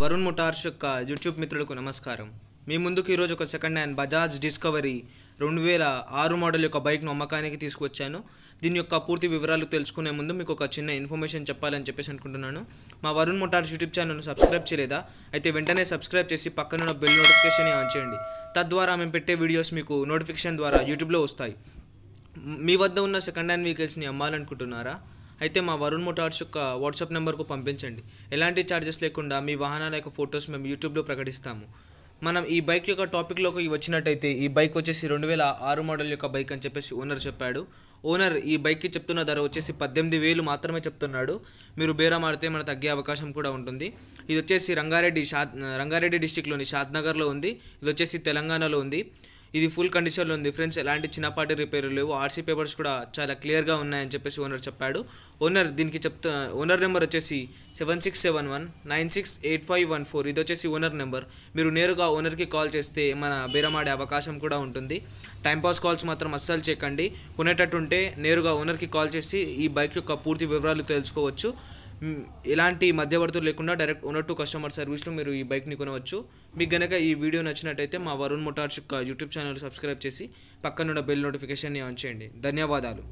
వరుణ్ ముటార్స్ యొక్క యూట్యూబ్ మిత్రులకు నమస్కారం. మీ ముందుకు ఈరోజు ఒక సెకండ్ హ్యాండ్ బజాజ్ డిస్కవరీ రెండు వేల ఆరు మోడల్ యొక్క బైక్ను అమ్మకానికి తీసుకొచ్చాను దీని యొక్క పూర్తి వివరాలు తెలుసుకునే ముందు మీకు ఒక చిన్న ఇన్ఫర్మేషన్ చెప్పాలని చెప్పేసి అనుకుంటున్నాను. మా వరుణ్ మోటార్స్ యూట్యూబ్ ఛానల్ను సబ్స్క్రైబ్ చేయలేదా? అయితే వెంటనే సబ్స్క్రైబ్ చేసి పక్కనున్న బెల్ నోటిఫికేషన్ ఆన్ చేయండి. తద్వారా మేము పెట్టే వీడియోస్ మీకు నోటిఫికేషన్ ద్వారా యూట్యూబ్లో వస్తాయి. మీ వద్ద ఉన్న సెకండ్ హ్యాండ్ వెహికల్స్ని అమ్మాలనుకుంటున్నారా? అయితే మా వరుణ్ మోటార్స్ యొక్క వాట్సాప్ నెంబర్కు పంపించండి. ఎలాంటి ఛార్జెస్ లేకుండా మీ వాహనాల యొక్క ఫొటోస్ మేము యూట్యూబ్లో ప్రకటిస్తాము. మనం ఈ బైక్ యొక్క టాపిక్లోకి వచ్చినట్టయితే ఈ బైక్ వచ్చేసి రెండు వేల ఆరు మోడల్ యొక్క బైక్ అని చెప్పేసి ఓనర్ చెప్పాడు. ఓనర్ ఈ బైక్కి చెప్తున్న ధర వచ్చేసి పద్దెనిమిది వేలు మాత్రమే చెప్తున్నాడు. మీరు బేరా మారితే మన తగ్గే అవకాశం కూడా ఉంటుంది. ఇది వచ్చేసి రంగారెడ్డి షాద్ రంగారెడ్డి డిస్టిక్లోని షాద్నగర్లో ఉంది. ఇది వచ్చేసి తెలంగాణలో ఉంది. ఇది ఫుల్ కండిషన్లో ఉంది. ఫ్రెండ్స్ ఎలాంటి చిన్నపాటి రిపేర్లు లేవు. ఆర్సీ పేపర్స్ కూడా చాలా క్లియర్గా ఉన్నాయని చెప్పేసి ఓనర్ చెప్పాడు. ఓనర్ దీనికి చెప్తా ఓనర్ నెంబర్ వచ్చేసి seven six seven one nine six eight five one four ఇది వచ్చేసి ఓనర్ నెంబర్ మీరు నేరుగా ఓనర్కి కాల్ చేస్తే మన బేరమాడే అవకాశం కూడా ఉంటుంది. టైంపాస్ కాల్స్ మాత్రం అస్సలు చేయకండి. కొనేటట్టుంటే నేరుగా ఓనర్కి కాల్ చేసి ఈ బైక్ యొక్క పూర్తి వివరాలు తెలుసుకోవచ్చు. ఎలాంటి మధ్యవర్తులు లేకుండా డైరెక్ట్ ఓనర్ టు కస్టమర్ సర్వీస్లో మీరు ఈ బైక్ని కొనవచ్చు. మీకు గనక ఈ వీడియో నచ్చినట్టయితే మా వరుణ్ ముఠార్ చుక్క యూట్యూబ్ ఛానల్ సబ్స్క్రైబ్ చేసి పక్కనున్న బెల్ నోటిఫికేషన్ని ఆన్ చేయండి. ధన్యవాదాలు.